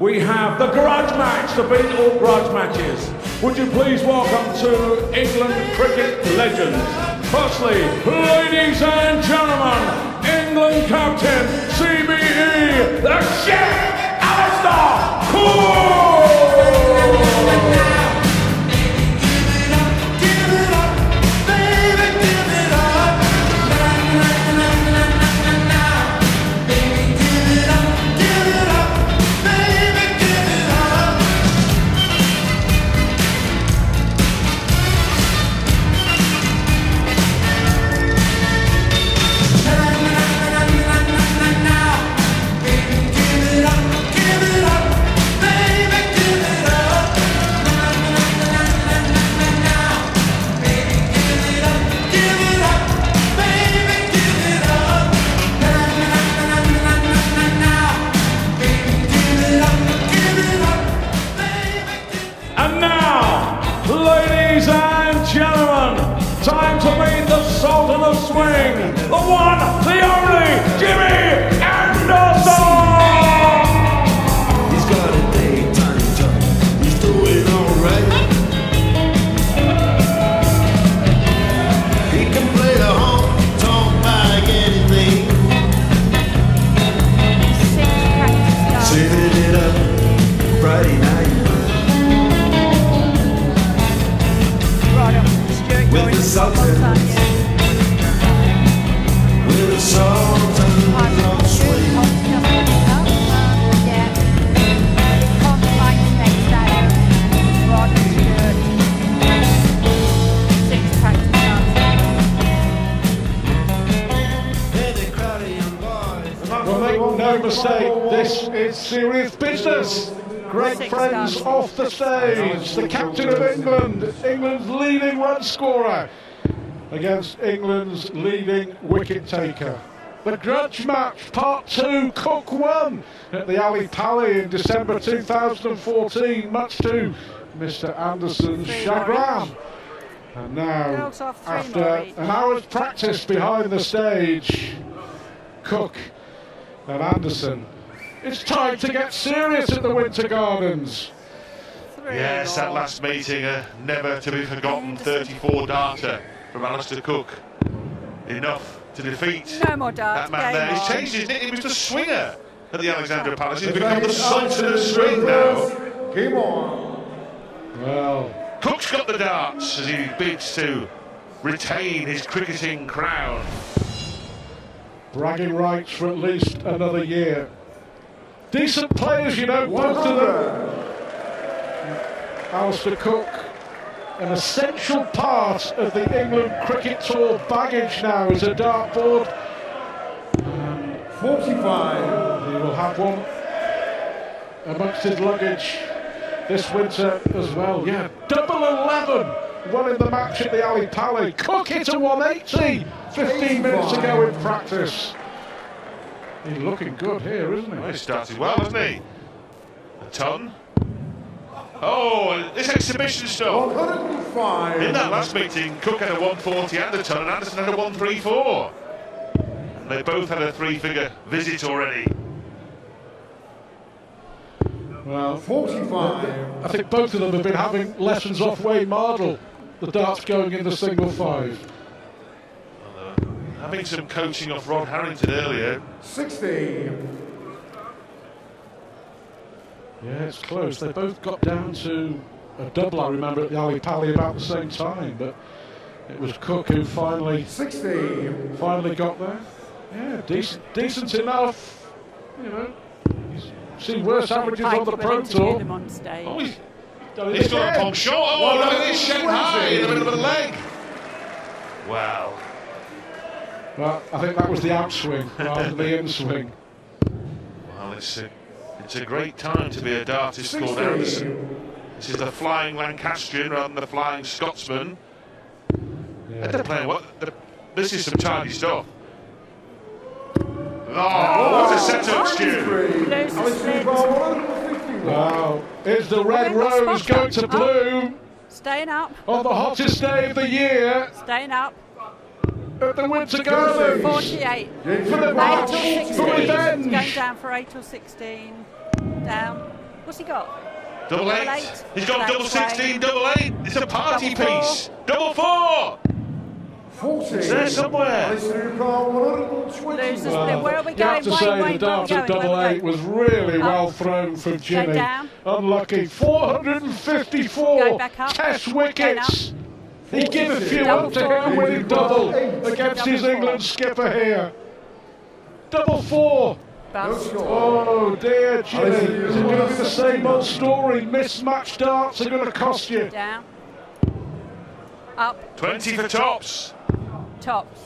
we have the grudge match to beat all grudge matches. Would you please welcome to England cricket legends. Firstly, ladies and gentlemen, England captain the one, the only, Jimmy Anderson! He's got a daytime job. He's doing alright. He can play the honky tonk like anything. Saving it up Friday night with the Sultans. Mistake, this is serious business. Great Six friends done. off the stage. The captain of England, England's leading run scorer, against England's leading wicket taker. The grudge match, part two, Cook won at the Ali Pali in December 2014, much to Mr. Anderson's chagrin. And now, Girls off three after an hour's practice behind the stage, Cook and Anderson. It's time to get serious at the Winter Gardens. Yes, that last meeting, a never to be forgotten 34 darter from Alastair Cook. Enough to defeat No more that darts. man game there. He's changed his nickname, he was the swinger at the Alexandra Palace. He's become the Sultan of the Swing now. Game on. Well, Cook's got the darts as he bids to retain his cricketing crown. Bragging rights for at least another year. Decent players, you know, both of them. Alastair Cook, an essential part of the England cricket tour baggage now as a dartboard. 45. He will have one amongst his luggage this winter as well. Yeah, double 11 winning the match at the Ali Pali. Cook hit a 180 15 minutes ago in practice. He's looking good here, isn't Well, he? he started well, hasn't he? A ton. Oh, this exhibition stuff. 105. In that last meeting, Cook had a 140 and a ton, and Anderson had a 134. And they both had a three-figure visit already. Well, 45. I think both of them have been having lessons off Wayne Mardle. The darts going in the single five. Having some coaching off Rod Harrington earlier. 60. Yeah, it's close. They both got down to a double, I remember, at the Ali Pali about the same time, but it was Cook who finally 60. finally got there. Yeah, decent, decent enough. You know, he's seen worse averages on the Pro willing to get Tour. them on stage. Oh, he's, Done it he's got a again. pong shot. Oh, look at this Shanghai in the middle of the leg. Wow. Well, I think that was the outswing rather than the inswing. Well, it's a, it's a great time to be a dartist called Anderson. This is the flying Lancastrian rather than the flying Scotsman. And they're playing what? the- This is some tidy stuff. Oh, oh what a setup, Stu. Blues. Wow. Is the red Well, they've got rose going to up. bloom Staying up. on the hottest day of the year Staying up. at the Winter Gardens? 48. For the 8 match, till 16. for revenge. Going down for 8 or 16. Down. What's he got? Double Double eight. eight. He's got That's double right. 16, double eight. It's a party Double four. piece. Double four. 40. It's there somewhere. Listener car 120. Losers. Well, where are we you have to say Wayne, the dart we at going? double Where are we eight going? was really Up. well thrown from Jimmy. down. Unlucky. 454 Go back up. test wickets. He give a few Double up to four. him winning double Eight. against Double his four. England skipper here. Double four. No Oh dear, Jimmy. Alison, Is it going to be the same old story? Mismatched darts are going to cost you. Down. Up. 20 for tops. Tops.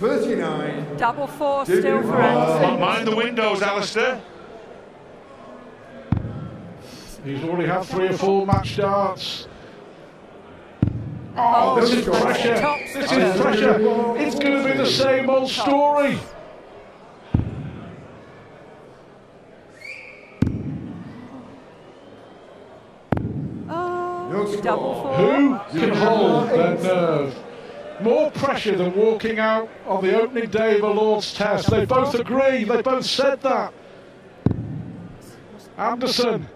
39. Double four Did still for Oh. Anderson. Mind the windows, Alastair. He's already had three or four match darts. Oh, This is Tops. pressure. Tops. This is pressure. It's going to be the same old story. Double four. Who can hold their nerve? More pressure than walking out on the opening day of a Lord's Test. They both agree. They both said that. Anderson.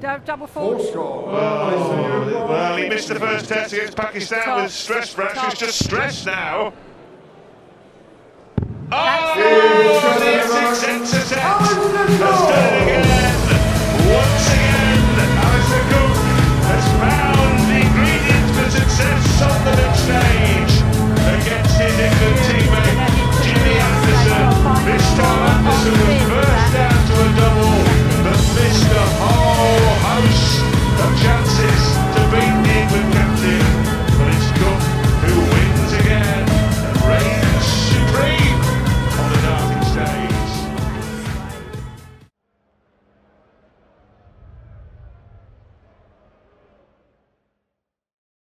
Double Four four. score. Well, he missed the first test against Pakistan with stress fractures. Just stress now.